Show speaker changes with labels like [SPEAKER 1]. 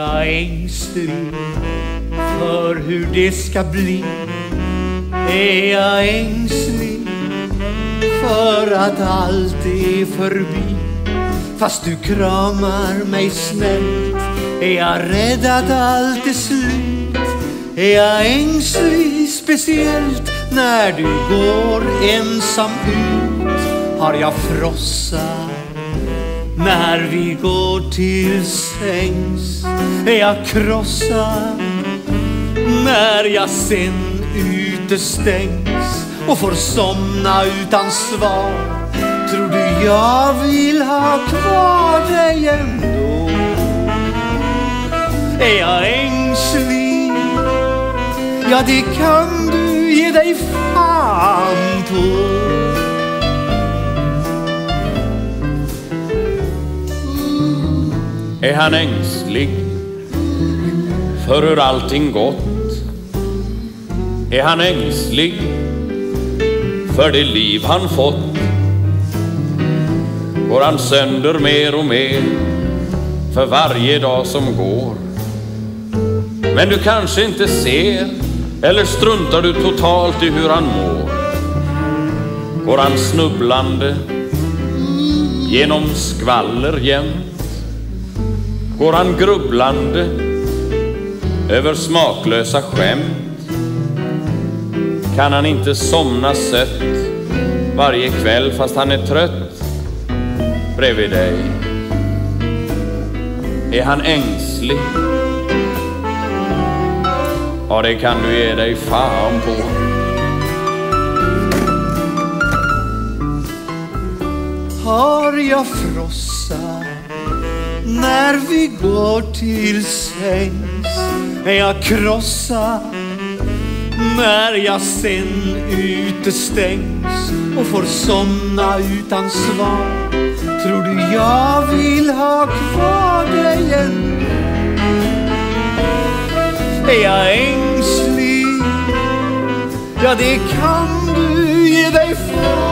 [SPEAKER 1] jag ängslig för hur det ska bli? Är jag ängslig för att allt är förbi? Fast du kramar mig snällt är jag rädd att allt är slut. Är jag ängslig speciellt när du går ensam ut? Har jag frossat när vi går till sängs? Är jag krossad när jag sen utestängs och får somna utan svar? Tror du jag vill ha kvar dig ändå? Är jag ängslig? Ja, det kan du ge dig
[SPEAKER 2] Är han ängslig för hur allting gått? Är han ängslig för det liv han fått? Går han sönder mer och mer för varje dag som går? Men du kanske inte ser eller struntar du totalt i hur han mår? Går han snubblande genom skvaller jämt? Går han grubblande över smaklösa skämt. Kan han inte somna sött varje kväll fast han är trött bredvid dig? Är han ängslig? Ja, det kan du ge dig fan på.
[SPEAKER 1] Har jag frossat när vi går till sängs är jag krossad när jag sen utestängs och får somna utan svar Tror du jag vill ha kvar dig än? Är jag ängslig? Ja, det kan du ge dig för